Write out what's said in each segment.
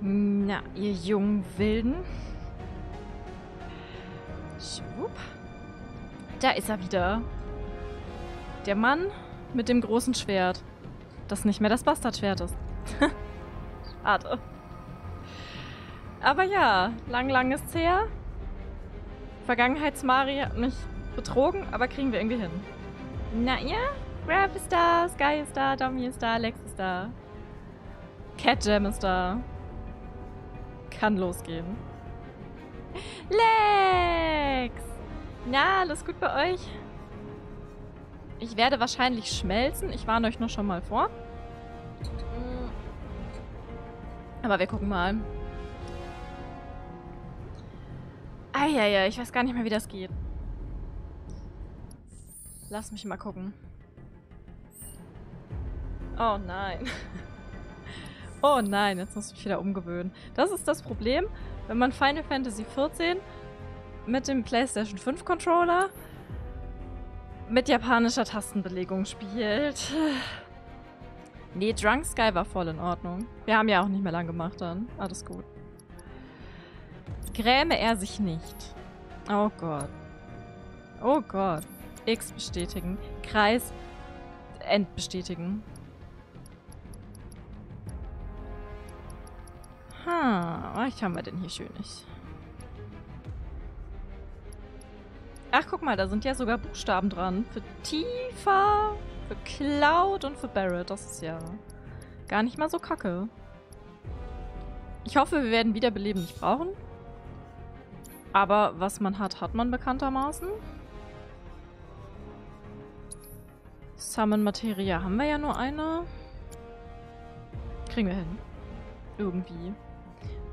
Na, ihr jungen Wilden. Schwupp. Da ist er wieder. Der Mann mit dem großen Schwert. Das nicht mehr das Bastardschwert ist. Schade. Aber ja, lang, lang ist's her. Vergangenheitsmari hat mich betrogen, aber kriegen wir irgendwie hin. Na ja, Grab ist da, Sky ist da, Domi ist da, Lex ist da. Cat Jam ist da. Kann losgehen. Lex! Na, alles gut bei euch? Ich werde wahrscheinlich schmelzen. Ich warne euch nur schon mal vor. Aber wir gucken mal. Eieiei, ich weiß gar nicht mehr, wie das geht. Lass mich mal gucken. Oh nein. Oh nein, jetzt muss ich mich wieder umgewöhnen. Das ist das Problem, wenn man Final Fantasy XIV mit dem PlayStation 5 Controller mit japanischer Tastenbelegung spielt. Nee, Drunk Sky war voll in Ordnung. Wir haben ja auch nicht mehr lang gemacht dann. Alles gut. Gräme er sich nicht. Oh Gott. Oh Gott. X bestätigen. Kreis entbestätigen. Ha, was haben wir denn hier Schönes? Ach, guck mal, da sind ja sogar Buchstaben dran. Für Tifa, für Cloud und für Barrett. Das ist ja gar nicht mal so kacke. Ich hoffe, wir werden Wiederbeleben nicht brauchen. Aber was man hat, hat man bekanntermaßen. Summon Materia haben wir ja nur eine. Kriegen wir hin. Irgendwie.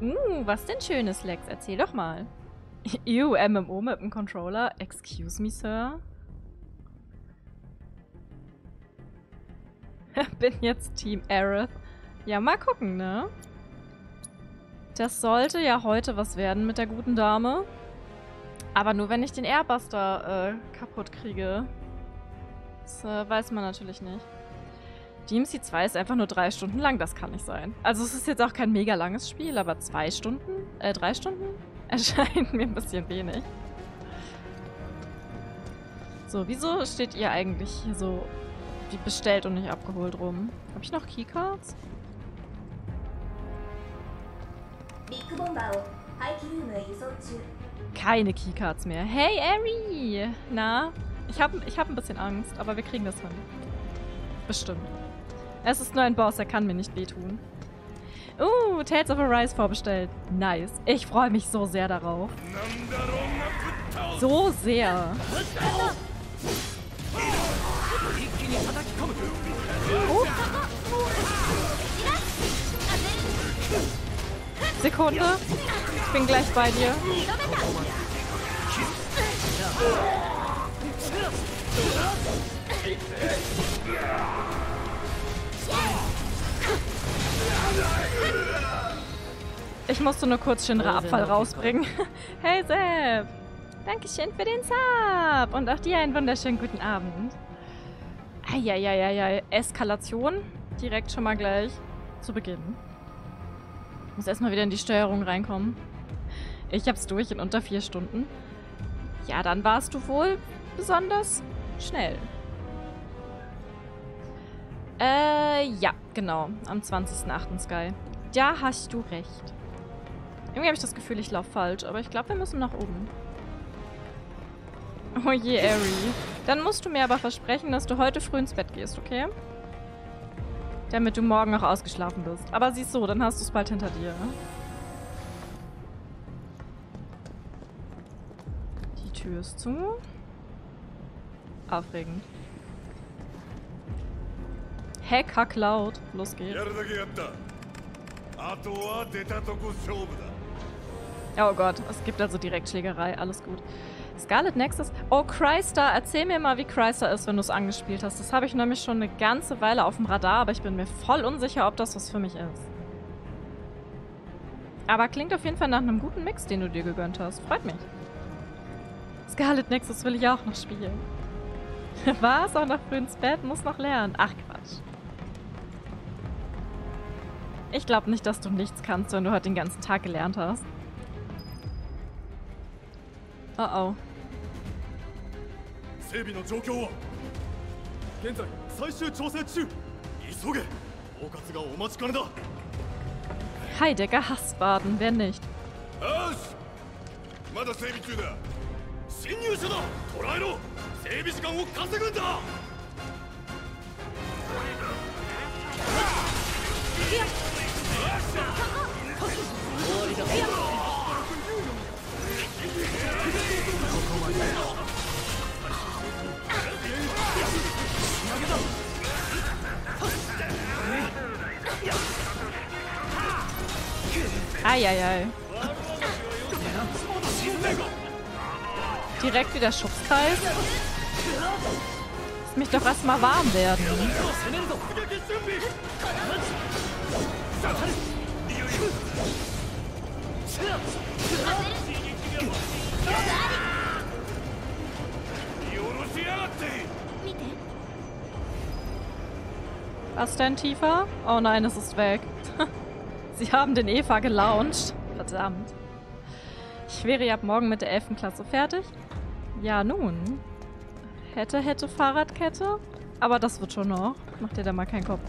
Uh, was denn schönes, Lex? Erzähl doch mal. Ew, MMO mit dem Controller. Excuse me, Sir. Bin jetzt Team Aerith. Ja, mal gucken, ne? Das sollte ja heute was werden mit der guten Dame. Aber nur, wenn ich den Airbuster äh, kaputt kriege. Das äh, weiß man natürlich nicht. DMC 2 ist einfach nur drei Stunden lang, das kann nicht sein. Also es ist jetzt auch kein mega langes Spiel, aber zwei Stunden, äh, drei Stunden erscheint mir ein bisschen wenig. So, wieso steht ihr eigentlich hier so wie bestellt und nicht abgeholt rum? Habe ich noch Keycards? Keine Keycards mehr. Hey, Eri! Na? Ich habe ich hab ein bisschen Angst, aber wir kriegen das hin. Bestimmt. Es ist nur ein Boss, er kann mir nicht wehtun. Uh, Tales of Arise vorbestellt. Nice. Ich freue mich so sehr darauf. So sehr. Sekunde. Ich bin gleich bei dir. Ich musste nur kurz Shinra Abfall rausbringen. Hey Sepp! Dankeschön für den Sub! Und auch dir einen wunderschönen guten Abend. Eieieiei, Eskalation. Direkt schon mal gleich zu Beginn. Muss erstmal wieder in die Steuerung reinkommen. Ich hab's durch in unter vier Stunden. Ja, dann warst du wohl besonders schnell. Äh, ja, genau. Am 20.08. Sky. Da hast du recht. Irgendwie habe ich das Gefühl, ich laufe falsch, aber ich glaube, wir müssen nach oben. Oh je, Ari. Dann musst du mir aber versprechen, dass du heute früh ins Bett gehst, okay? Damit du morgen noch ausgeschlafen bist. Aber siehst so, dann hast du es bald hinter dir. Die Tür ist zu. Aufregend. Hacker Cloud. Los geht's. Oh Gott, es gibt also Direktschlägerei. Alles gut. Scarlet Nexus. Oh, Chrysler. Erzähl mir mal, wie Chrysler ist, wenn du es angespielt hast. Das habe ich nämlich schon eine ganze Weile auf dem Radar, aber ich bin mir voll unsicher, ob das was für mich ist. Aber klingt auf jeden Fall nach einem guten Mix, den du dir gegönnt hast. Freut mich. Scarlet Nexus will ich auch noch spielen. Was? Auch noch früh ins Bett? Muss noch lernen. Ach, Quatsch. Ich glaube nicht, dass du nichts kannst, wenn du heute den ganzen Tag gelernt hast. Oh oh. Heidegger Hassbaden, wer nicht? Hier. Eieiei. Direkt wieder Schubskreis. Lass mich doch erstmal warm werden. Was denn tiefer? Oh nein, es ist weg. Sie haben den Eva gelauncht. Verdammt. Ich wäre ja ab morgen mit der 11. Klasse fertig. Ja, nun. Hätte, hätte Fahrradkette. Aber das wird schon noch. Mach dir da mal keinen Kopf.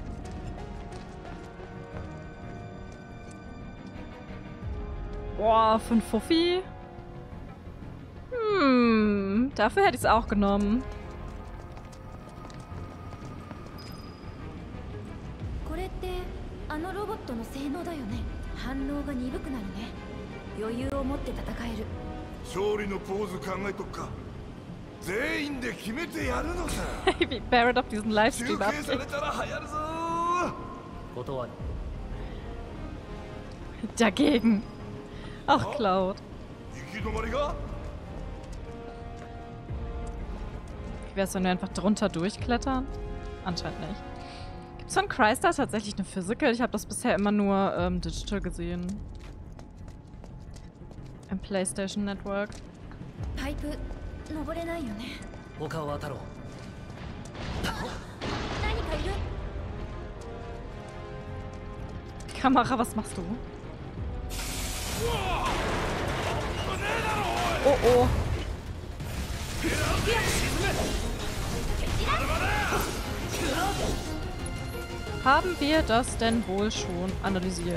Boah, für ein Fuffi? Hm, dafür hätte ich es auch genommen. が鈍くなるね余裕を持って戦える勝利のポーズ考えとくか全員で決めてやるのさ Wie Barrett auf diesen Livestream abgeht されたら流行るぞ断り Dagegen Ach, Cloud Wie wär's, wenn wir einfach drunter durchklettern? Anscheinend nicht. Gibt es von Crystar tatsächlich eine Physical? Ich habe das bisher immer nur ähm, digital gesehen. Im PlayStation Network. Pipe, Kamera, was machst du? Oh oh. Haben wir das denn wohl schon analysiert?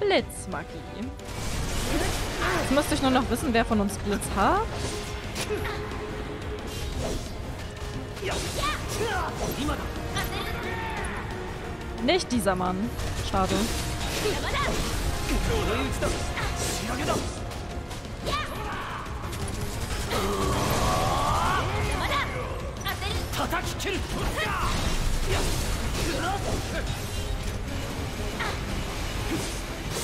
Blitzmagie. Jetzt müsste ich nur noch wissen, wer von uns Blitz hat. Nicht dieser Mann. Schade. 叩き切る。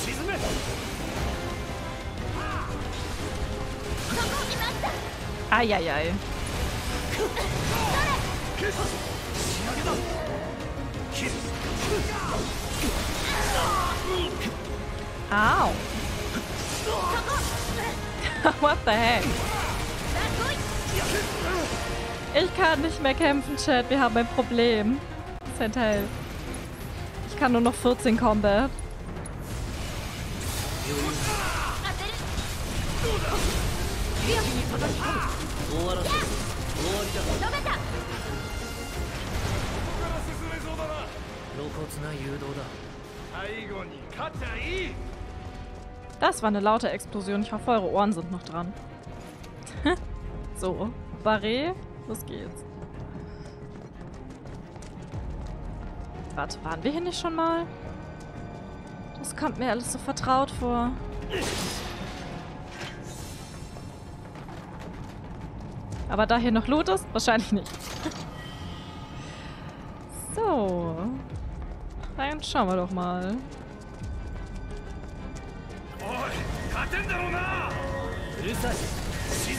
沈め。あいやいや。い Ich kann nicht mehr kämpfen, Chat. Wir haben ein Problem. Help. Ich kann nur noch 14 Combat. Das war eine laute Explosion. Ich hoffe, eure Ohren sind noch dran. so, Barret Los geht's. Warte, waren wir hier nicht schon mal? Das kommt mir alles so vertraut vor. Aber da hier noch Loot ist? Wahrscheinlich nicht. so. Dann schauen wir doch mal.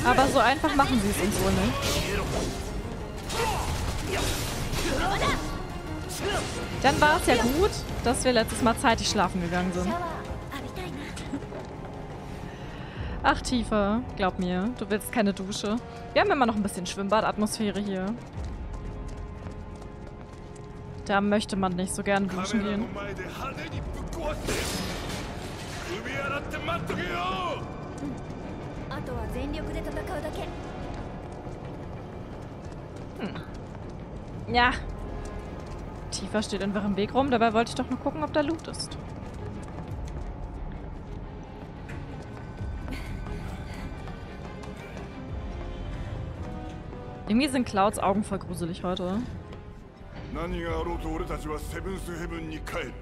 Aber so einfach machen sie es uns wohl nicht. Dann war es ja gut, dass wir letztes Mal zeitig schlafen gegangen sind. Ach, Tiefer, glaub mir, du willst keine Dusche. Wir haben immer noch ein bisschen Schwimmbadatmosphäre hier. Da möchte man nicht so gern duschen gehen. Hm. Ja. Tifa steht einfach im Weg rum, dabei wollte ich doch nur gucken, ob da Loot ist. Irgendwie sind Clouds Augen voll gruselig heute. 何があろうと俺たちはセブンスヘブンに帰る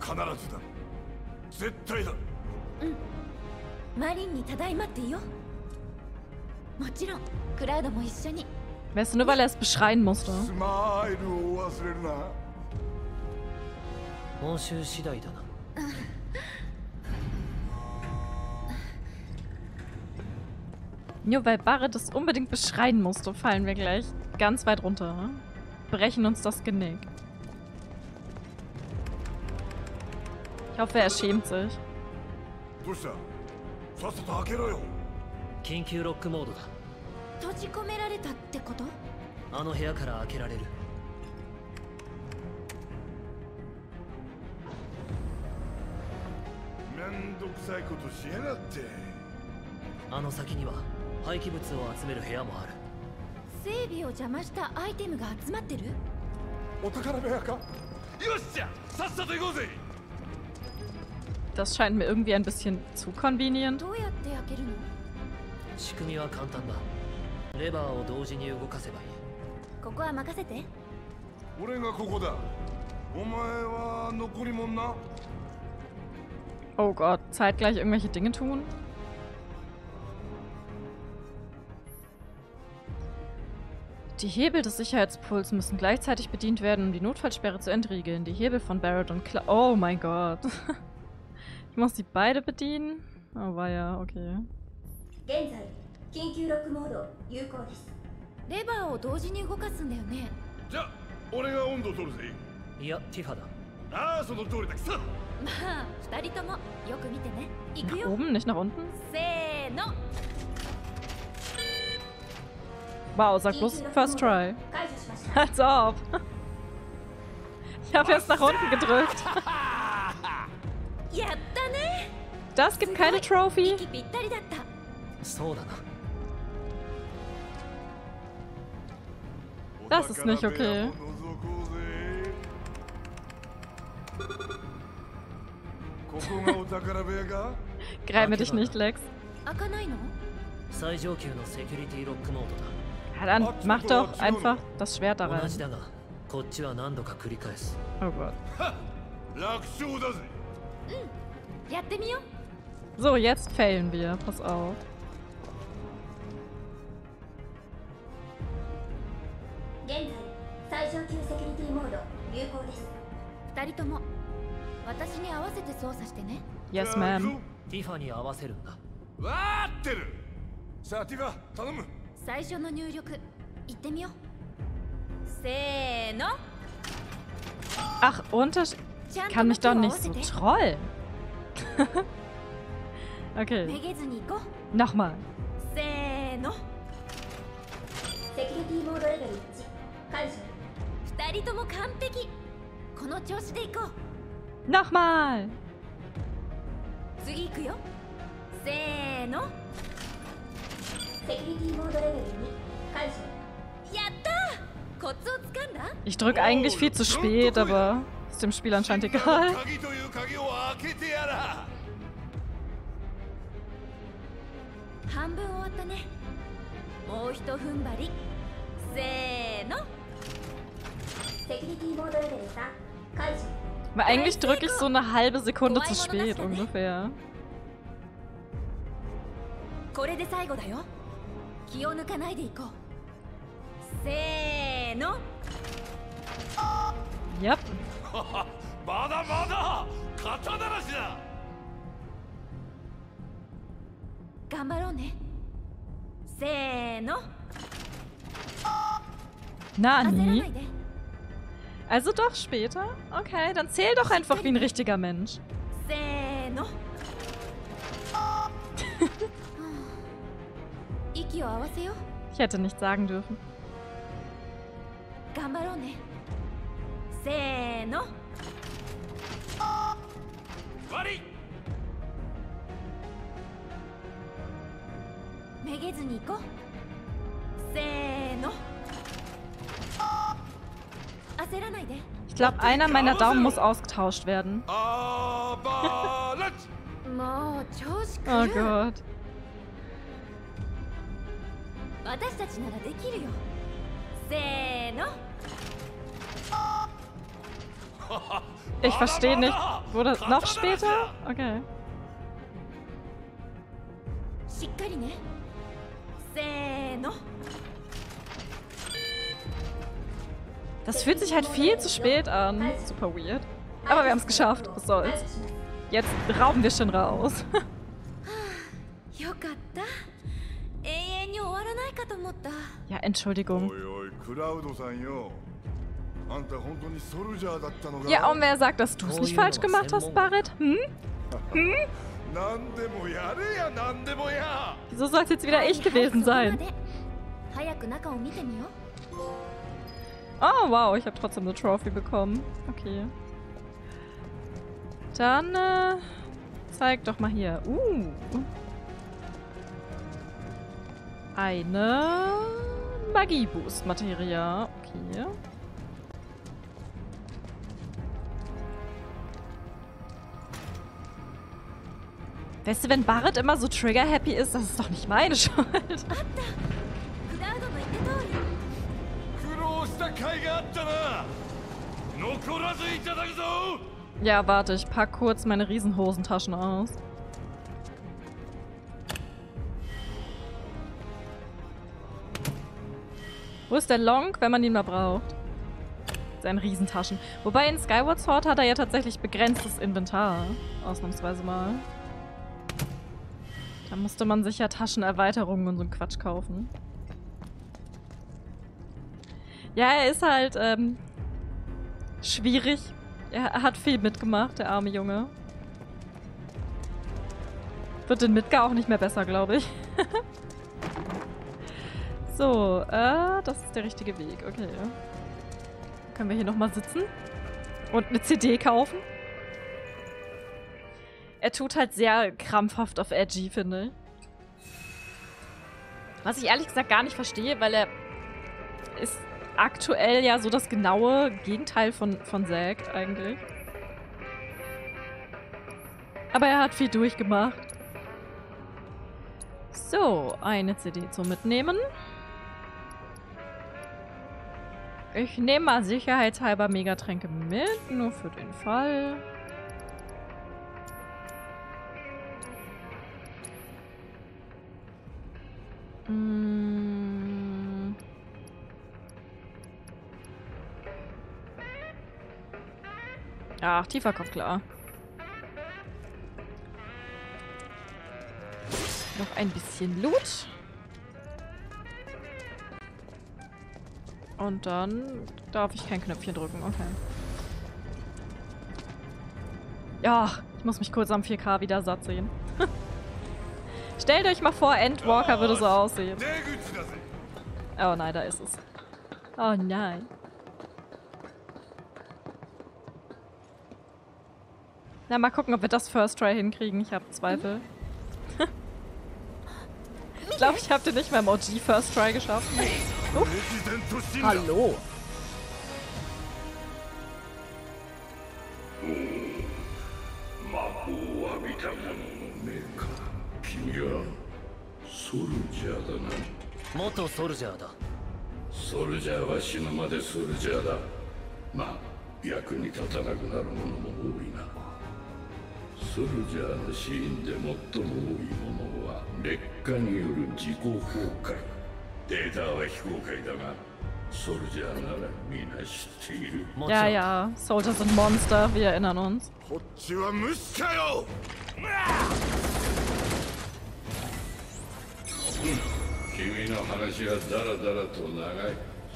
必ずだ絶対だうん マリンにただいまってよもちろんクラウドも一緒に Weißt du, nur weil er es beschreien musste. スマイルを忘れるな報酬次第だな Nur weil Barret es unbedingt beschreien musste, fallen wir gleich ganz weit runter. Brechen uns das Genick. Ich hoffe, er schämt sich. 緊急ロックモードだ。閉じ込められたってこと？あの部屋から開けられる。めんどくさいことしやがって。あの先には廃棄物を集める部屋もある。整備を邪魔したアイテムが集まってるお宝部屋かよっしゃさっさと行こうぜ Das scheint mir irgendwie ein bisschen zu convenient. Oh Gott, zeitgleich irgendwelche Dinge tun? Die Hebel des Sicherheitspuls müssen gleichzeitig bedient werden, um die Notfallsperre zu entriegeln. Die Hebel von Barrett und Cla Oh mein Gott. ich muss die beide bedienen? Oh, war ja, okay. 現在、緊急ロックモード有効です。レバーを同時に動かすんだよね。じゃあ、俺が温度取るぜ。いや、ティファだ。ああ、その通りだ。さまあ、二人ともよく見てね。行くよ。Nach oben, nicht nach unten? せーの。Wow, sag bloß First Try. Als ob. Ich habe erst nach unten gedrückt. Das gibt keine Trophy. Das ist nicht okay. Greife dich nicht, Lex. Ja, dann mach doch einfach das Schwert da rein. Oh Gott. So, jetzt failen wir. Pass auf. Yes, ma'am. ティファに合わせるんだ。わーってるさあ、ティファ、頼む最初の入力行ってみようせーの Ach, Unterschied. Kann mich doch nicht so trollen. okay. Nochmal. Nochmal. Ich drücke eigentlich viel zu oh, spät, aber dem Spiel anscheinend egal. Weil eigentlich drücke ich so eine halbe Sekunde zu spät ungefähr. これで最後だよ気を抜かないでいこうせーの Yep. まだまだ肩慣らしだ頑張ろうねせーの Nani? Also doch später? Okay, dann zähl doch einfach wie ein richtiger Mensch. Ich hätte nicht sagen dürfen. せーの。悪い。めげずに行こう。せーの。Ich glaube, einer meiner Daumen muss ausgetauscht werden. oh Gott. Ich verstehe nicht. Wurde noch später? Okay. Das fühlt sich halt viel zu spät an. Super weird. Aber wir haben es geschafft. Was soll's. Jetzt rauben wir schon raus. ja, Entschuldigung. Ja, und wer sagt, dass du es nicht falsch gemacht hast, Barrett? Hm? Hm? Wieso soll es jetzt wieder ich gewesen sein? Oh, wow, ich habe trotzdem eine Trophy bekommen. Okay. Dann, äh, zeig doch mal hier. Uh. Eine Magieboost-Materie. Okay. Weißt du, wenn Barrett immer so trigger-happy ist, das ist doch nicht meine Schuld. Ja, warte, ich pack kurz meine Riesenhosentaschen aus. Wo ist der Long, wenn man ihn mal braucht? Seine Riesentaschen. Wobei in Skyward Sword hat er ja tatsächlich begrenztes Inventar. Ausnahmsweise mal. Da musste man sich ja Taschenerweiterungen und so einen Quatsch kaufen. Ja, er ist halt ähm, schwierig. Er hat viel mitgemacht, der arme Junge. Wird in Midgar auch nicht mehr besser, glaube ich. so, äh, das ist der richtige Weg. Okay. Können wir hier nochmal sitzen? Und eine CD kaufen? Er tut halt sehr krampfhaft auf Edgy, finde ich. Was ich ehrlich gesagt gar nicht verstehe, weil er ist aktuell ja so das genaue Gegenteil von, von Zack eigentlich. Aber er hat viel durchgemacht. So, eine CD zum Mitnehmen. Ich nehme mal sicherheitshalber Megatränke mit, nur für den Fall. Ach, tiefer Tieferkopf, klar. Noch ein bisschen Loot. Und dann darf ich kein Knöpfchen drücken. Okay. Ja, ich muss mich kurz am 4K wieder satt sehen. Stellt euch mal vor, Endwalker würde so aussehen. Oh nein, da ist es. Oh nein. Na, mal gucken, ob wir das First Try hinkriegen. Ich habe Zweifel. Ich glaube, ich habe den nicht mehr im OG First Try geschafft. Oh. Hallo. Moto Soldier だソルジャーは死ぬまでソルジャーだまあ役に立たなくなるものも多いなソルジャーの死因で最も多いものは劣化による自己崩壊。データは非公開だがソルジャーなら皆知っている。もちろ Ja, ん。Ja. Soldier sind Monster. Wir erinnern uns. こっちは虫かよ!君の話はダラダラと長い。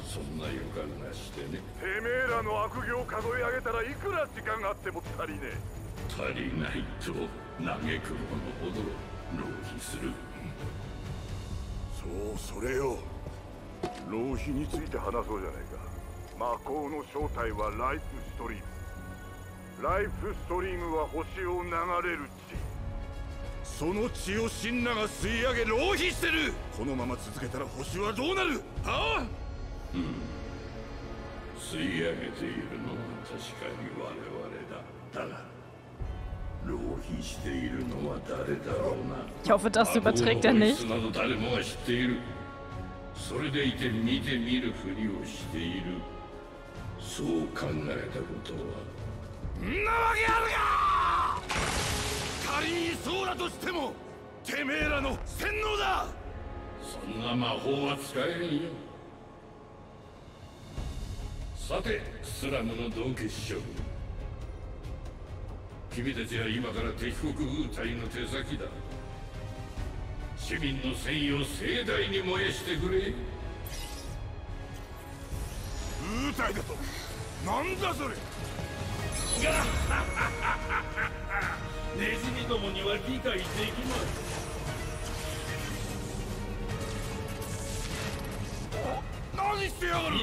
そんな予感がしてね。てめえらの悪行を数え上げたらいくら時間があっても足りねえ足りないと嘆く者ほど浪費する。そうそれよ。浪費について話そうじゃないか。魔法の正体はライフストリーム。ライフストリームは星を流れる血その血をシンナが吸い上げ浪費してる。このまま続けたら星はどうなる？はあ？吸い上げているのは確かに我々だ。だが Ich hoffe, das überträgt er nicht. など誰もが知っている。それでいて見て見るふりをしている。そう考えたことは。んなわけあるか！仮にそうだとしてもてめえらの洗脳だ！そんな魔法は使えんよ。さてスラムのドンケシ将軍君たちは今から敵国ウータイの手先だ。市民の戦意を盛大に燃やしてくれ。ウータイだと？なんだそれ？ネズミどもには理解できます何してやがる？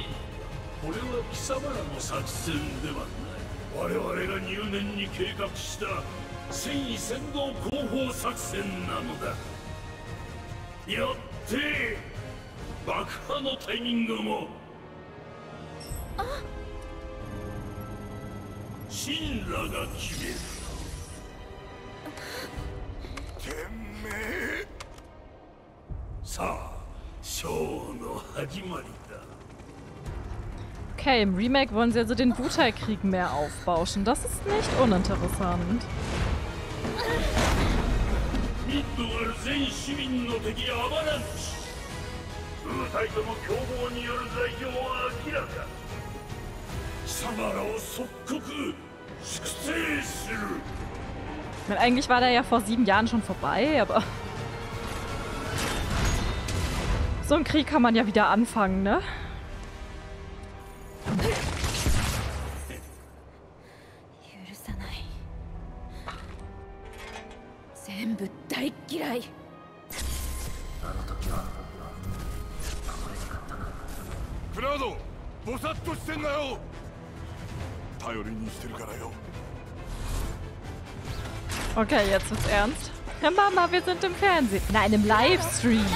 これは貴様らの作戦ではない我々が入念に計画した戦意先導広報作戦なのだ。よって爆破のタイミングも。神羅が決める。てめえさあショーの始まりだ Okay, im Remake wollen sie also den Butai-Krieg mehr aufbauschen. Das ist nicht uninteressant. Ich eigentlich war der ja vor sieben Jahren schon vorbei, aber... So einen Krieg kann man ja wieder anfangen, ne? Okay, jetzt wird's ernst. Ja, Mama, wir sind im Fernsehen. Nein, im Livestream.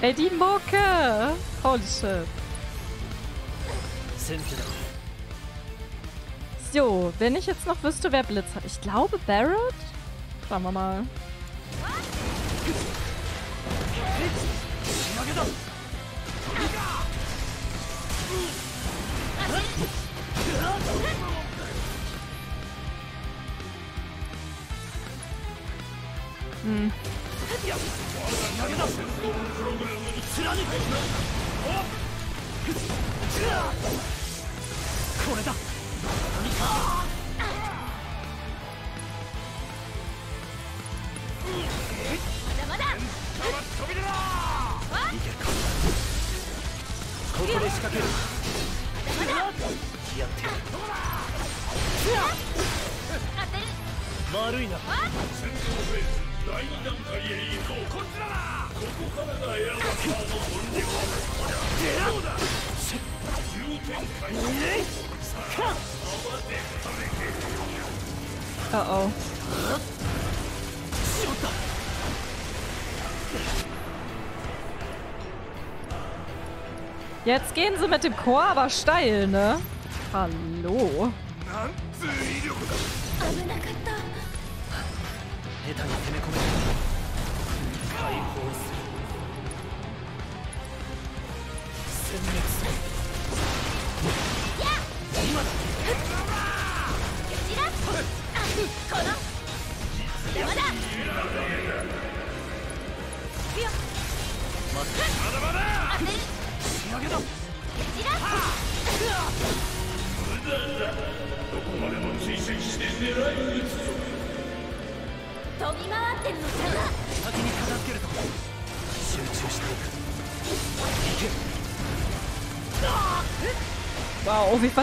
Ey, die Mucke! Holy shit. So, wenn ich jetzt noch wüsste, wer Blitz hat. Ich glaube Barrett? Schauen wir mal. Hm. Jetzt gehen sie mit dem Chor aber steil, ne? Hallo.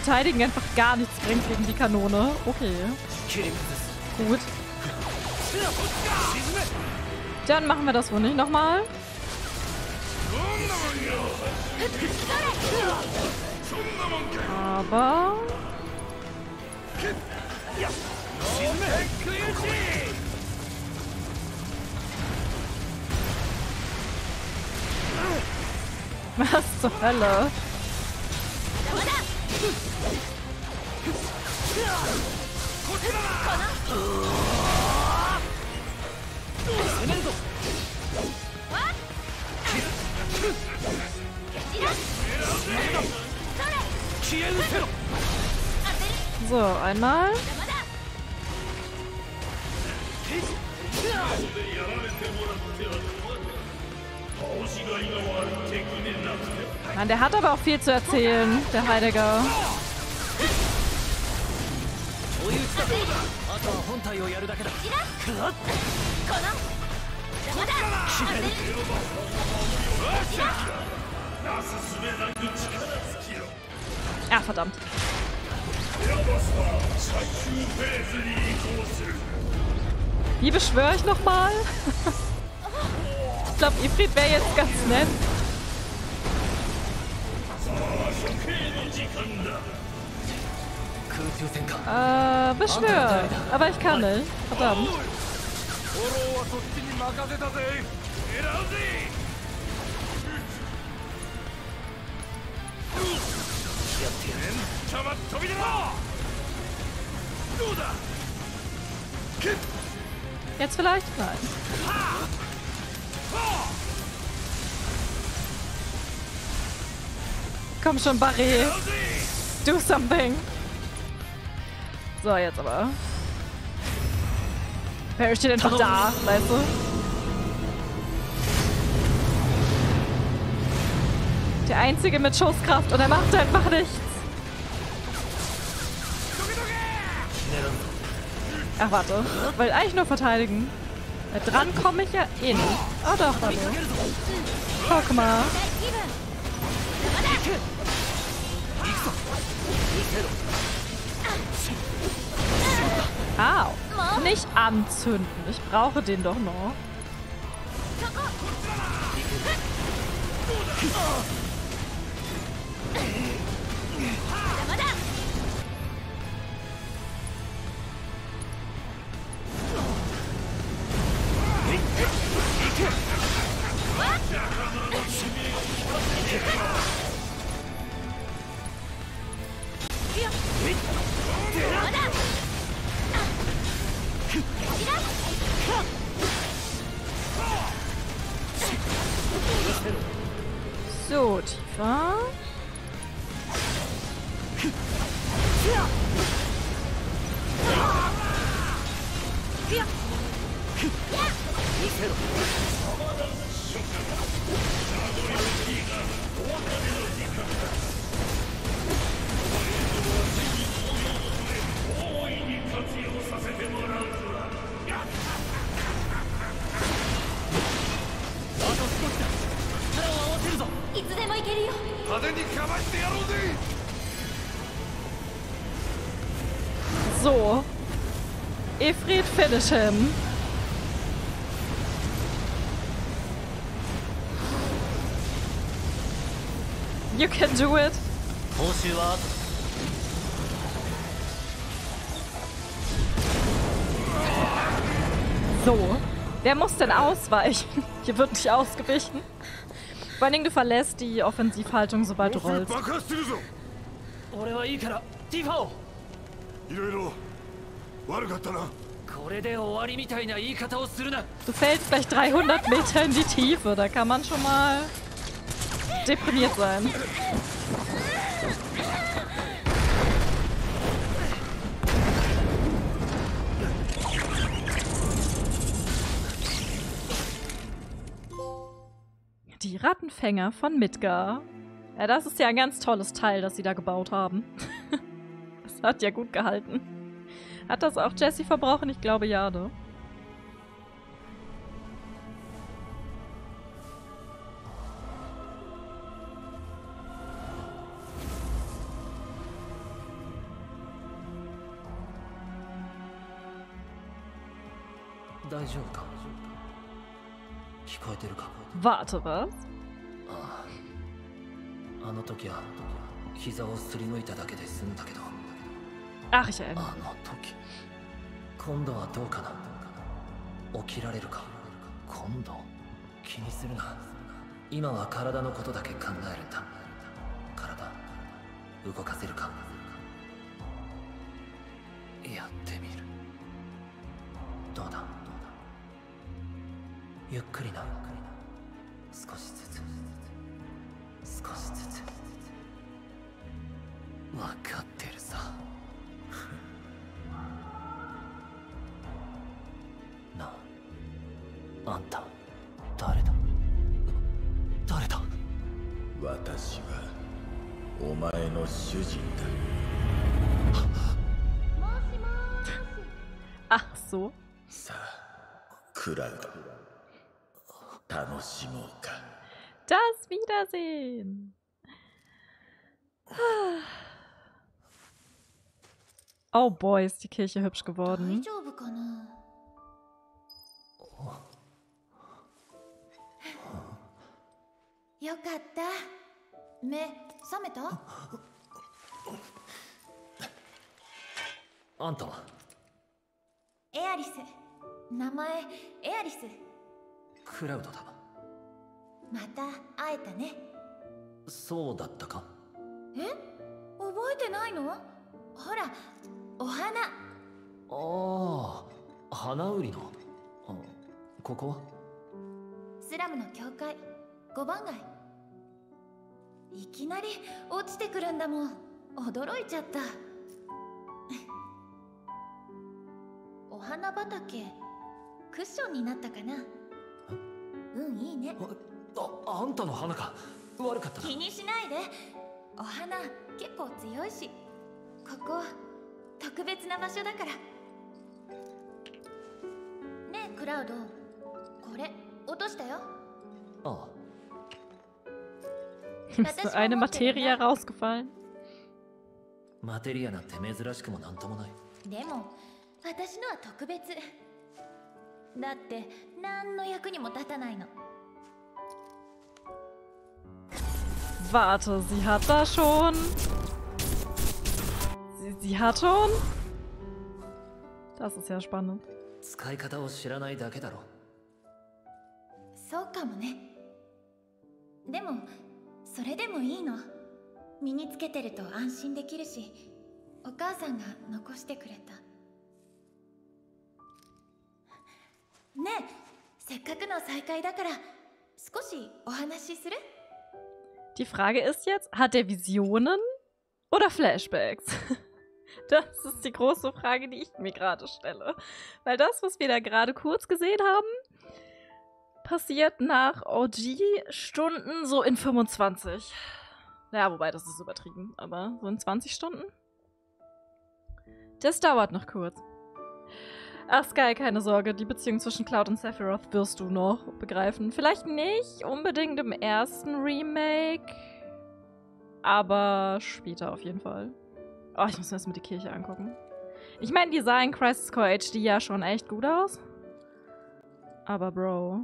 Verteidigen einfach gar nichts bringt gegen die Kanone. Okay. Gut. Dann machen wir das wohl nicht nochmal. Aber... Was zur Hölle? So, einmal. Mann, der hat aber auch viel zu erzählen, der Heidegger. 追い打ちだあとは本体をやるだけだAh, verdammt. Wie beschwöre ich nochmal? ich glaube, Ifrit wäre jetzt ganz nett. Äh, beschwör. Aber ich kann nicht. Verdammt. フォローはそっちに任せ Äh, uh. Aber ich kann nicht. Verdammt. Jetzt vielleicht? Nein. Komm schon, Barry. Do something. So, jetzt aber. Barry steht einfach da, weißt du? Der Einzige mit Schusskraft und er macht einfach nichts. Ach, warte. Will eigentlich nur verteidigen. Äh, Dran komme ich ja eh nicht. Oh doch, hallo. Guck mal. Au. Nicht anzünden. Ich brauche den doch noch. finish him. You can do it. So. Wer muss denn ausweichen? Hier wird nicht ausgewichen. Vor allen Dingen, du verlässt die Offensivhaltung, sobald du rollst. Du fällst gleich 300 Meter in die Tiefe. Da kann man schon mal deprimiert sein. Die Rattenfänger von Midgar. Ja, das ist ja ein ganz tolles Teil, das sie da gebaut haben. das hat ja gut gehalten. Hat das auch Jesse verbrochen? Ich glaube ja, ne? 大丈夫か聞こえてるか Warte, was? あああの時は膝をすりむいただけで済んだけど Ach, ich erinnere. あの時今度はどうかな？起きられるか？今度？気にするな。今は体のことだけ考えるんだ。体動かせるか？やってみる。どうだ？ゆっくりな。少しずつ。少しずつ。分かっての主人だ Ach so. さあクラウド楽しもうか Das Wiedersehen. Oh boy, ist die Kirche hübsch 大 geworden. 丈夫かあんたは？エアリス。名前エアリス。クラウドだ。また会えたね。そうだったか？え？覚えてないの？ほらお花。ああ花売りの？あここは？スラムの教会。5番街。いきなり落ちてくるんだもん。驚いちゃったお花畑。クッションになったかな。うんいいね。ああんたの花か。悪かったな。気にしないで。お花結構強いし。ここ特別な場所だから。ねえクラウド。これ落としたよ。あ Ist so eine Materie rausgefallen? マテリアなんて珍しくもなんともない。でも私のは特別だって何の役にも立たないの Warte, sie hat da schon. Sie, sie hat schon? Das ist ja spannend. 使い方を知らないだけだろそうかもねでもそれでもいいの身につけてると安心できるしお母さんが残してくれたねえせっかくの再会だから少しお話しする Die Frage ist jetzt, hat er Visionen oder Flashbacks? Das ist die große Frage, die ich mir gerade stelle. Weil das, was wir da gerade kurz gesehen haben, passiert nach OG-Stunden so in 25. Naja, wobei, das ist übertrieben, aber so in 20 Stunden? Das dauert noch kurz. Ach, Sky, keine Sorge, die Beziehung zwischen Cloud und Sephiroth wirst du noch begreifen. Vielleicht nicht unbedingt im ersten Remake, aber später auf jeden Fall. Oh, ich muss mir erstmal die Kirche angucken. Ich meine, die sah in Crisis Core HD ja schon echt gut aus. Aber Bro.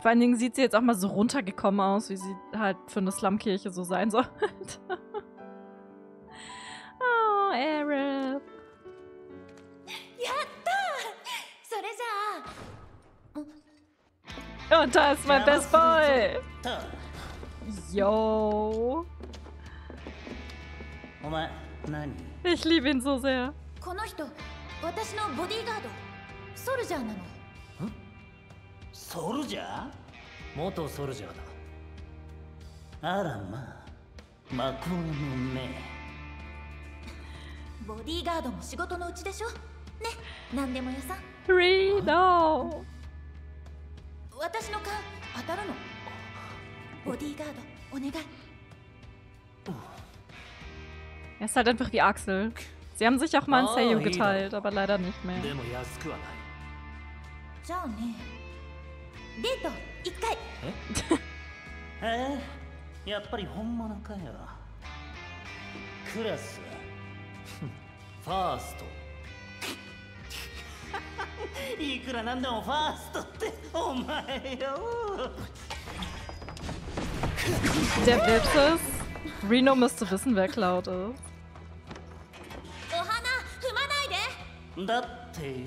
Vor allen Dingen sieht sie jetzt auch mal so runtergekommen aus, wie sie halt für eine Slumkirche so sein sollte. oh, Aerith. Und da ist mein Best Boy. た Yo. お前何 Ich liebe ihn so sehr. この人私のボディーガードソルジャーなのソルジャー元ソルジャーだあらまあ魔法の目ボディーガードも仕事のうちでしょね何でも屋さ.私の勘当たるのボディーガードお願い Er ist halt einfach wie Axel. Sie haben sich auch mal ein Ah, Seiyu Ida. geteilt, aber leider nicht mehr. いくらなんでもファーストって。お前よ。Der Witz ist, Reno müsste wissen, wer Cloud ist. お花踏まないでだってよ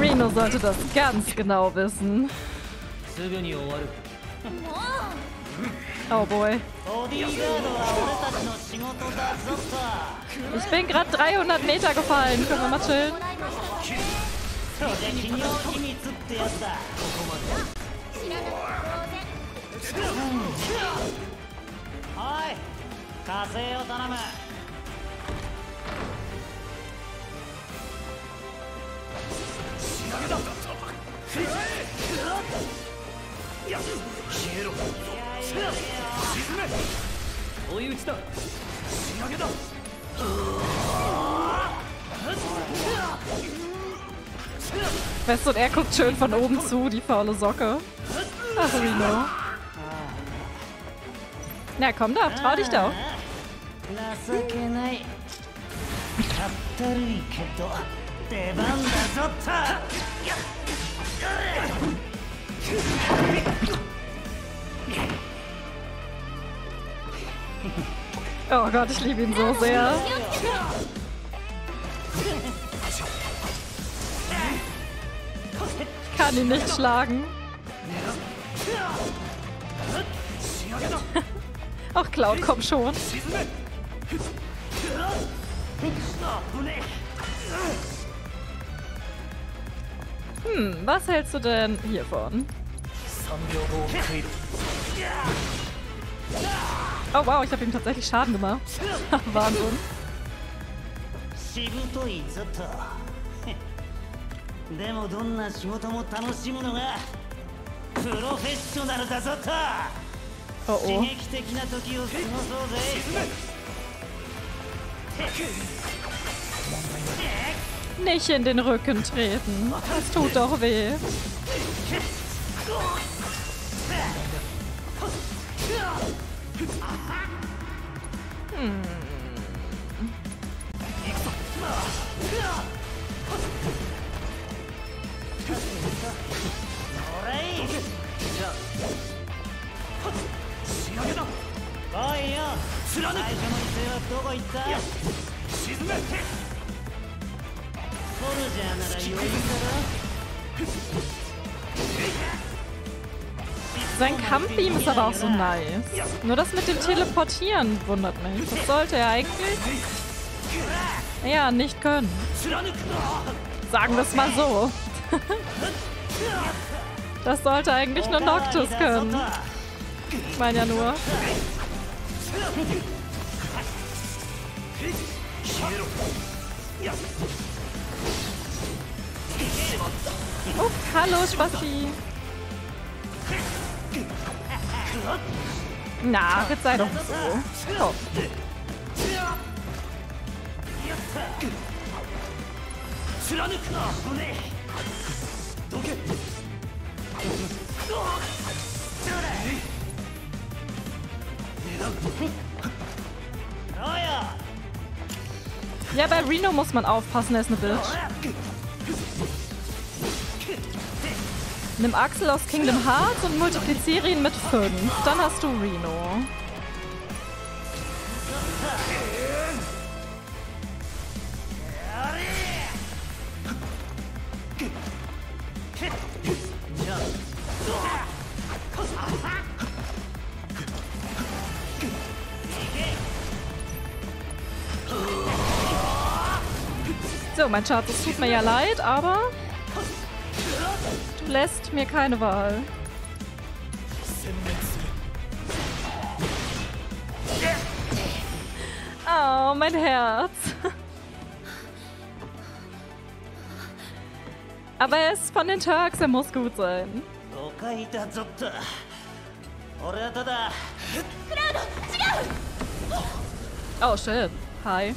Reno sollte das ganz genau wissen. Oh boy. Ich bin gerade 300 Meter gefallen. Können wir mal chillen? それ企業秘密ってやつだおい火星を頼む追い打ちだ Weißt du, und er guckt schön von oben zu, die faule Socke. Ach, Reno. Na, komm doch, trau dich doch. Oh Gott, ich liebe ihn so sehr. Kann ihn nicht schlagen. Auch Cloud, komm schon. Hm, was hältst du denn hiervon? Ja. Oh wow, ich habe ihm tatsächlich Schaden gemacht. Wahnsinn. Oh oh. Nicht in den Rücken treten. Das tut doch weh. Oh. ソルジャーなら余裕だろ Sein Kampfbeam ist aber auch so nice. Nur das mit dem Teleportieren wundert mich. Das sollte er eigentlich ja nicht können. Sagen wir es mal so. Das sollte eigentlich nur Noctis können. Ich meine ja nur. Oh, hallo Spasti. Na, jetzt sei doch so. Komm. Ja, bei Reno muss man aufpassen, er ist eine Bitch. Nimm Axel aus Kingdom Hearts und multipliziere ihn mit 5. Dann hast du Reno. So, mein Schatz, es tut mir ja leid, aber lässt mir keine Wahl. Oh, mein Herz. Aber er ist von den Turks, er muss gut sein. Oh shit. Hi.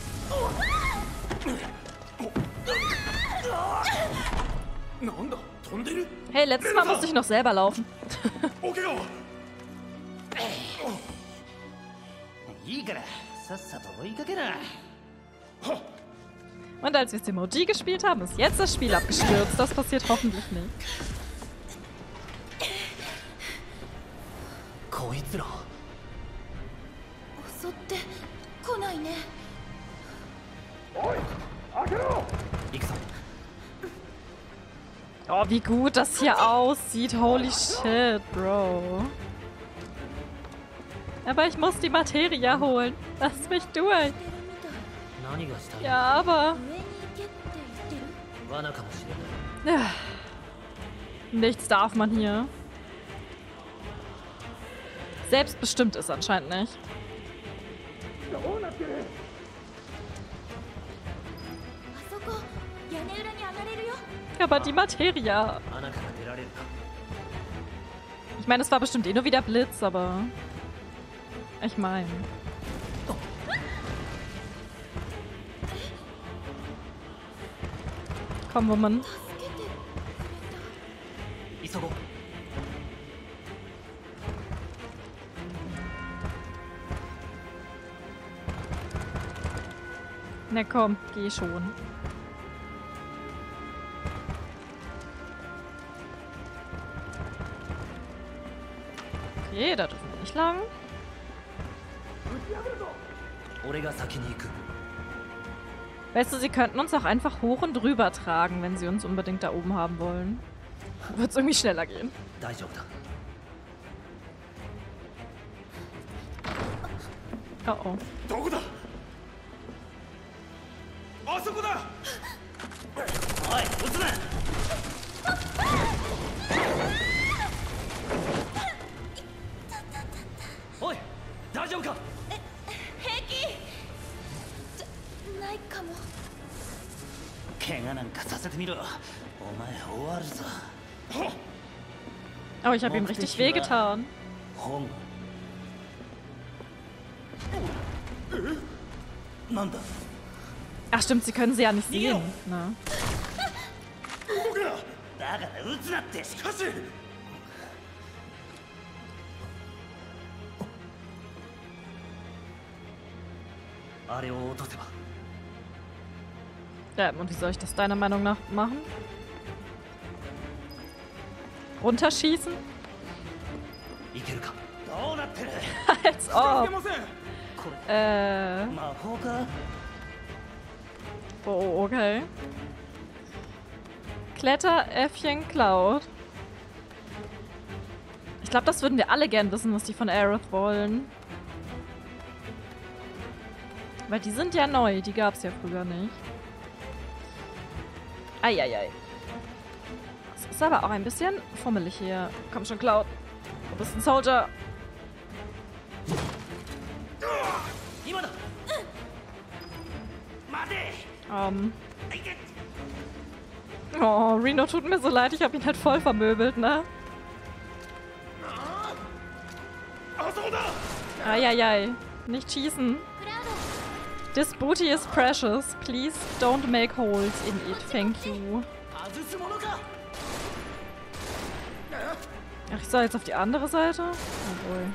Hey, letztes Mal musste ich noch selber laufen. お怪我はいいからさっさと追いかけな Und als wir Emoji gespielt haben, ist jetzt das Spiel abgestürzt. Das passiert hoffentlich nicht. こいつら襲って来ないね行くぞ Oh, wie gut das hier aussieht. Holy shit, Bro. Aber ich muss die Materie holen. Lass mich durch. Ja, aber... Nichts darf man hier. Selbstbestimmt ist anscheinend nicht aber die Materia. Ich meine, es war bestimmt eh nur wieder Blitz, aber... Ich meine... Komm, Woman. Na komm, geh schon. Okay, da dürfen wir nicht lang. Weißt du, sie könnten uns auch einfach hoch und drüber tragen, wenn sie uns unbedingt da oben haben wollen. Wird es irgendwie schneller gehen. Oh oh. Oh, ich habe ihm richtig wehgetan. Ach stimmt, sie können sie ja nicht sehen. Na. Ähm, und wie soll ich das deiner Meinung nach machen? runterschießen? Als ob. Äh. Oh, okay. Kletter, Äffchen, Cloud. Ich glaube, das würden wir alle gern wissen, was die von Aerith wollen. Weil die sind ja neu, die gab es ja früher nicht. Eieiei. Ei, ei. Ist aber auch ein bisschen fummelig hier. Komm schon, Cloud. Du bist ein Soldier. Um. Oh, Reno tut mir so leid. Ich habe ihn halt voll vermöbelt, ne? Eieiei. Nicht schießen. This booty is precious. Please don't make holes in it. Thank you. Ach, ich soll jetzt auf die andere Seite? Obwohl.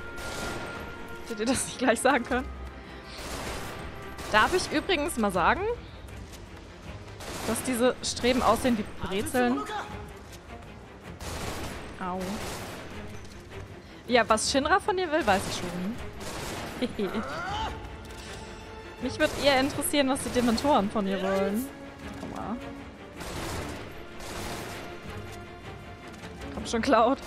Hättet ihr das nicht gleich sagen können? Darf ich übrigens mal sagen, dass diese Streben aussehen wie Brezeln? Au. Ja, was Shinra von dir will, weiß ich schon. Mich würde eher interessieren, was die Dementoren von ihr wollen. Komm mal. Komm schon, Cloud.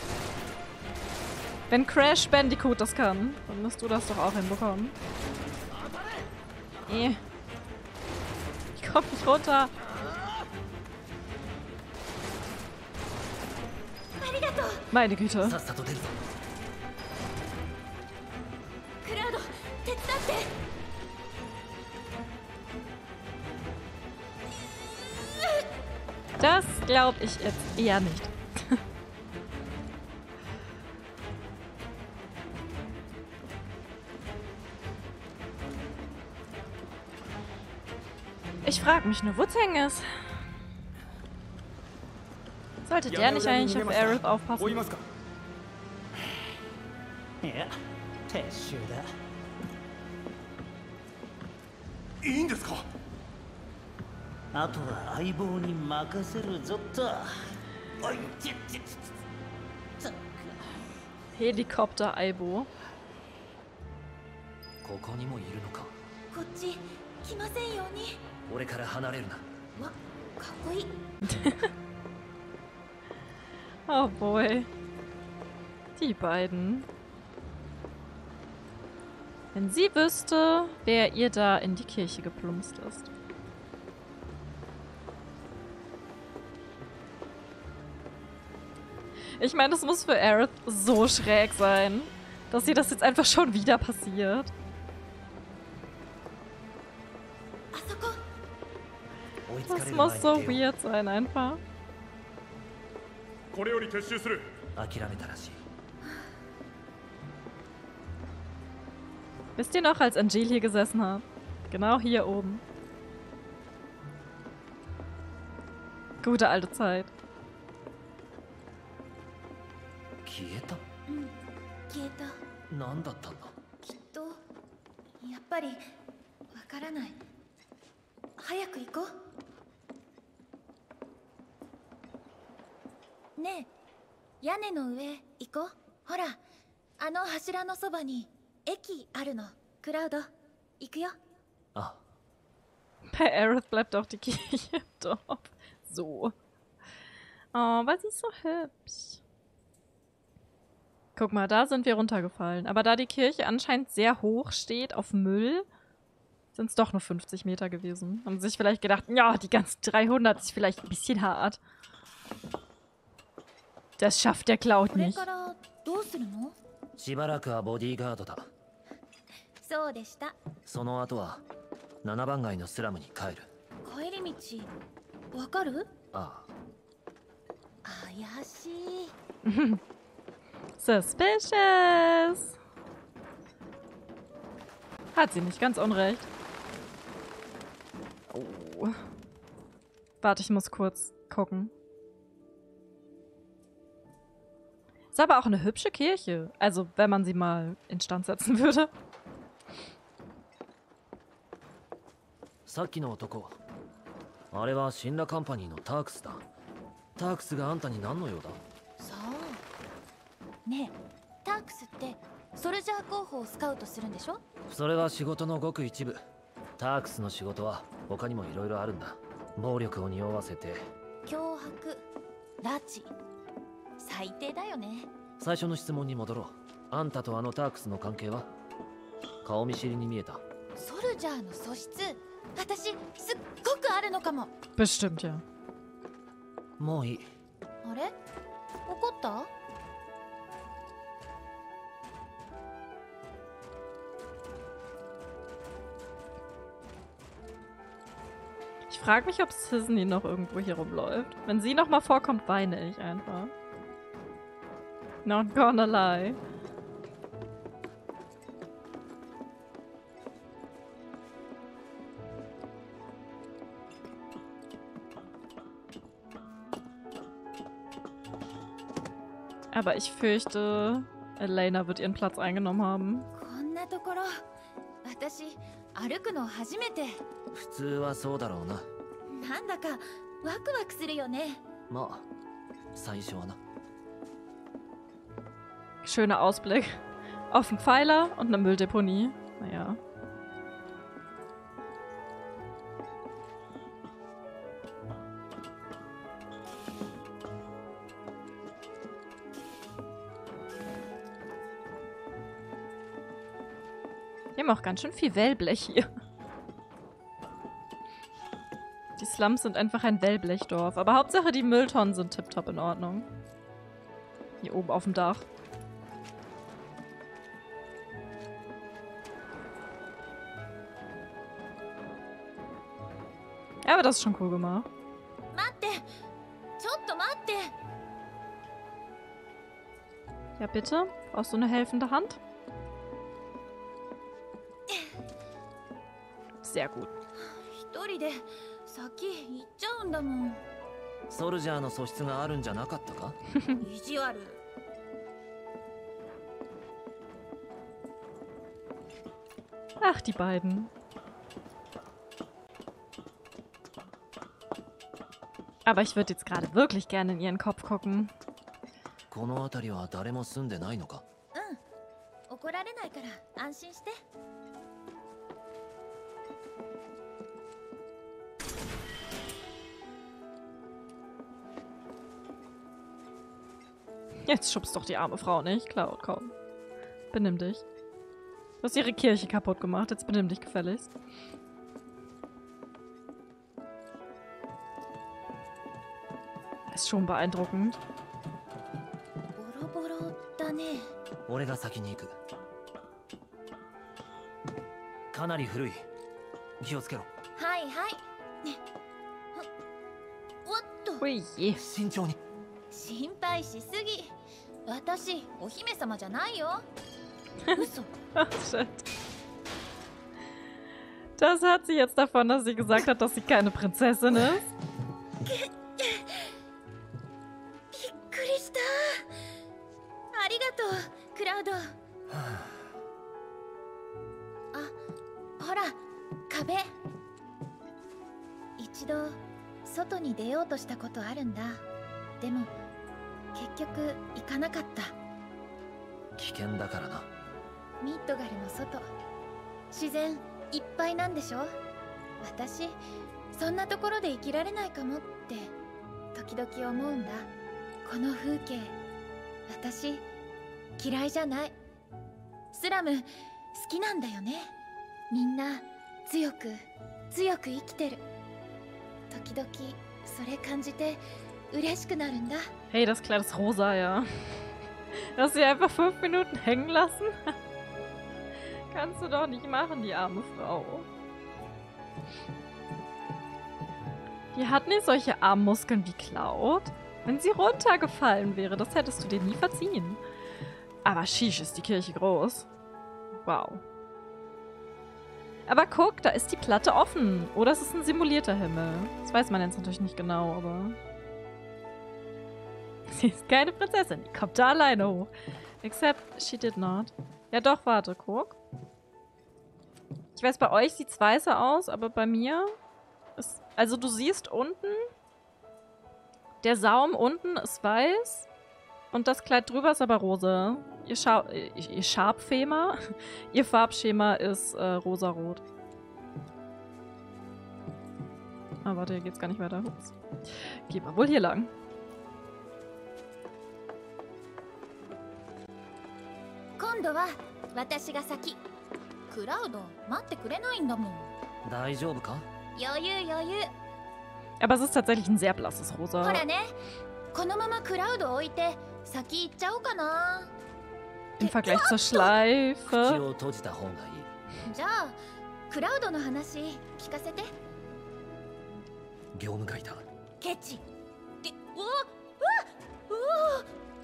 Wenn Crash Bandicoot das kann, dann musst du das doch auch hinbekommen. Eh. Ich komm nicht runter. Meine Güte. Das glaub ich jetzt eher nicht. Ich frage mich nur, wo Zeng ist. Sollte der nicht eigentlich auf Aerith 追い aufpassen? ますかいや撤収だいいんですか あとは相棒に任せるぞっとおいちちちち Helikopter Aibo. ここにもいるのかこっち来ませんように 俺から離れるなわかっこいい Oh boy. Die beiden. Wenn sie wüsste, wer ihr da in die Kirche geplumpst ist. Ich meine, das muss für Aerith so schräg sein, dass ihr das jetzt einfach schon wieder passiert. Das る前 muss に so 出よう weird sein einfach. これより撤収する諦めたらしい Wisst ihr noch, als Angel hier gesessen hat? Genau hier oben. Gute alte Zeit. 消えたうん消えた何だったんだきっとやっぱりわからない早く行こう ねえ屋根の上行こうほらあの柱のそばに駅あるのクラウド行くよあ Bei Aerith bleibt auch die Kirche im Dorf. So. Oh, weil sie ist so hübsch. Guck mal, da sind wir runtergefallen. Aber da die Kirche anscheinend sehr hoch steht auf Müll, sind es doch nur 50 Meter gewesen. Haben sie sich vielleicht gedacht, ja, die ganzen 300 ist vielleicht ein bisschen hart. Das schafft der Cloud これ nicht. からどうするのしばらくはボディーガードだそうでしたその後は7番街のスラムに帰る帰り道わかるあ怪しい Suspicious. Hat sie nicht ganz unrecht. Oh. Warte, ich muss kurz gucken. Ist aber auch eine hübsche Kirche. Also, wenn man sie mal instand setzen würde. さっきの男あれはシンラカンパニーのタークスだタークスがあんたに何の用だそうねえタークスってソルジャー候補をスカウトするんでしょ?それは仕事のごく一部タークスの仕事は他にもいろいろあるんだ暴力を匂わせて脅迫拉致最低だよね最初の質問に戻ろうあんたとあのタークスの関係は顔見知りに見えたソルジャーの素質私すっごくあるのかも Bestimmt, ja. もういいあれ怒った Ich frage mich, ob Sisney noch irgendwo hier rumläuft. Wenn sie noch mal vorkommt, weine ich einfach. Not gonna lie. Aber ich fürchte, Elena wird ihren Platz eingenommen haben. こんなところ私歩くの初めて普通はそうだろうななんだかワクワクするよねまあ最初はな Schöner Ausblick. Auf einen Pfeiler und eine Mülldeponie. Naja. Wir haben auch ganz schön viel Wellblech hier. Die Slums sind einfach ein Wellblechdorf. Aber Hauptsache die Mülltonnen sind tiptop in Ordnung. Hier oben auf dem Dach. aber das ist schon cool gemacht. 待ってちょっと待って Ja, bitte? Brauchst du eine helfende Hand? Sehr gut. 一人で先行っちゃうんだもんソルジャーの素質があるんじゃなかったか意地悪 Ach, die beiden. Aber ich würde jetzt gerade wirklich gerne in ihren Kopf gucken. この辺りは誰も住んでないのかうん怒られないから安心して Jetzt schubst doch die arme Frau nicht. Cloud, komm. Benimm dich. Du hast ihre Kirche kaputt gemacht. Jetzt benimm dich gefälligst. おっと Ui. 慎重に心配しすぎ私お姫様じゃないよ嘘 Ach, shit. Das hat sie jetzt davon, dass sie gesagt hat, dass sie keine Prinzessin ist. あるんだ。でも結局行かなかった。危険だからな。ミッドガルの外。自然いっぱいなんでしょ？私そんなところで生きられないかもって時々思うんだ。この風景私嫌いじゃない。スラム好きなんだよね。みんな強く強く生きてる。時々 Hey, das Kleid ist rosa, ja. Dass sie einfach fünf Minuten hängen lassen? Kannst du doch nicht machen, die arme Frau. Die hat nicht solche Armmuskeln wie Cloud. Wenn sie runtergefallen wäre, das hättest du dir nie verziehen. Aber schieß, ist die Kirche groß. Wow. Aber guck, da ist die Platte offen. Oder es ist ein simulierter Himmel. Das weiß man jetzt natürlich nicht genau, aber... Sie ist keine Prinzessin. Die kommt da alleine hoch. Except she did not. Ja doch, warte, guck. Ich weiß, bei euch sieht's weißer aus, aber bei mir ist... Also du siehst unten... Der Saum unten ist weiß. Und das Kleid drüber ist aber rosa Ihr, Scha ihr, ihr Schabfema, ihr Farbschema ist äh, rosarot. Ah, warte, hier geht's gar nicht weiter. Ups. Gehen wir wohl hier lang. 今度は私が先クラウド待ってくれないんだもん大丈夫か余裕余裕 Aber es ist tatsächlich ein sehr blasses ほ Rosa. らねこのままクラウド置いて先行っちゃおうかな Im Vergleich zur 口 Schleife. を閉じた方がいいじゃあクラウドの話聞かせて業務外だケチでおおお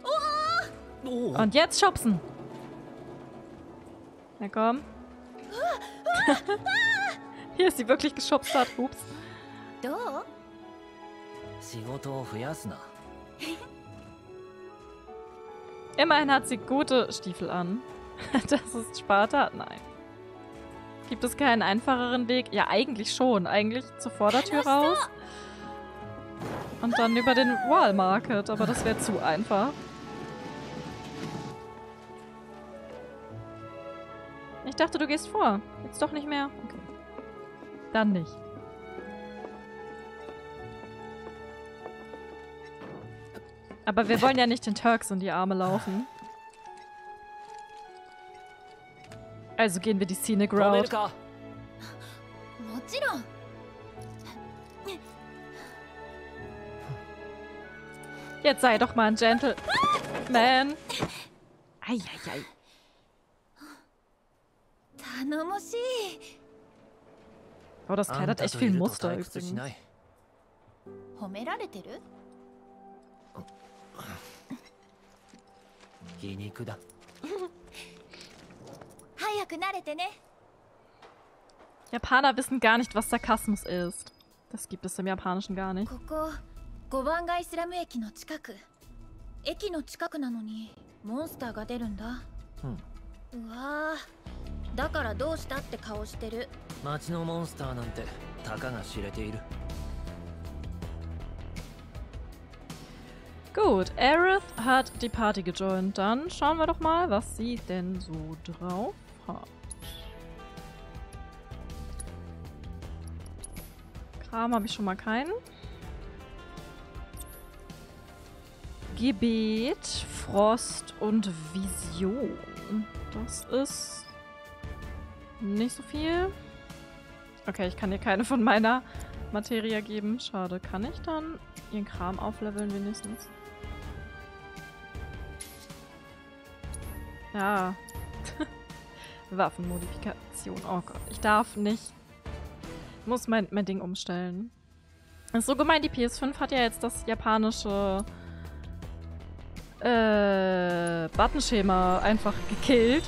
おおお Und jetzt schubsen. Na komm. Hier ist sie wirklich geschubst hat. Ups. どう仕事を増やすな Immerhin hat sie gute Stiefel an. Das ist Sparta? Nein. Gibt es keinen einfacheren Weg? Ja, eigentlich schon. Eigentlich zur Vordertür raus. Und dann über den Wall Market. Aber das wäre zu einfach. Ich dachte, du gehst vor. Jetzt doch nicht mehr? Okay. Dann nicht. Aber wir wollen ja nicht den Turks in die Arme laufen. Also gehen wir die Scenic Route. Jetzt sei doch mal ein Gentleman. Eieiei. Ei, ei. Oh, das hat echt viel Muster übrigens. 皮肉だ。早く慣れてね。Japaner wissen gar nicht, was Sarkasmus ist. Das gibt es im Japanischen gar nicht. ここ5番街スラム駅の近く。駅の近くなのにモンスターが出るんだ。うん。うわー。だからどうしたって顔してる。街のモンスターなんてたかが知れている Gut, Aerith hat die Party gejoint. Dann schauen wir doch mal, was sie denn so drauf hat. Kram habe ich schon mal keinen. Gebet, Frost und Vision. Das ist nicht so viel. Okay, ich kann ihr keine von meiner Materie geben. Schade. Kann ich dann ihren Kram aufleveln wenigstens? Ja. Waffenmodifikation. Oh Gott, ich darf nicht. Ich muss mein, mein Ding umstellen. Ist so gemein, die PS5 hat ja jetzt das japanische äh, Buttonschema einfach gekillt.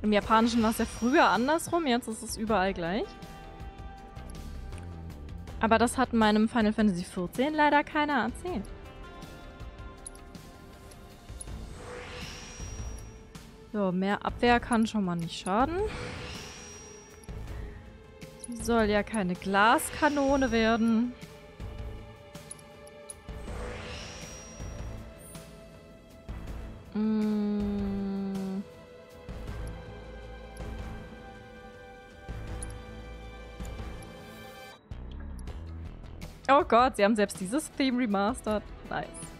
Im Japanischen war es ja früher andersrum, jetzt ist es überall gleich. Aber das hat meinem Final Fantasy XIV leider keiner erzählt. So, mehr Abwehr kann schon mal nicht schaden. Soll ja keine Glaskanone werden. Mm. Oh Gott, sie haben selbst dieses Theme remastered. Nice.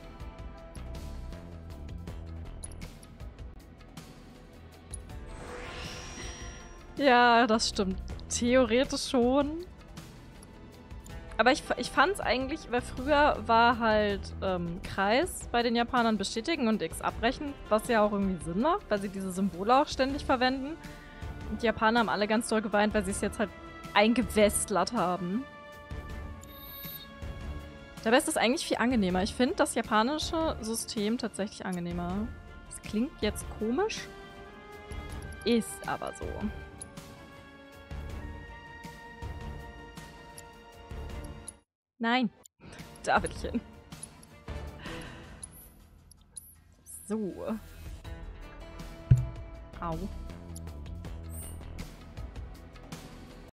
Ja, das stimmt. Theoretisch schon. Aber ich, ich fand es eigentlich, weil früher war halt ähm, Kreis bei den Japanern bestätigen und X abbrechen, was ja auch irgendwie Sinn macht, weil sie diese Symbole auch ständig verwenden. Und die Japaner haben alle ganz doll geweint, weil sie es jetzt halt eingewestlert haben. Dabei ist das eigentlich viel angenehmer. Ich finde das japanische System tatsächlich angenehmer. Das klingt jetzt komisch, ist aber so. Nein. Da will ich hin. So. Au.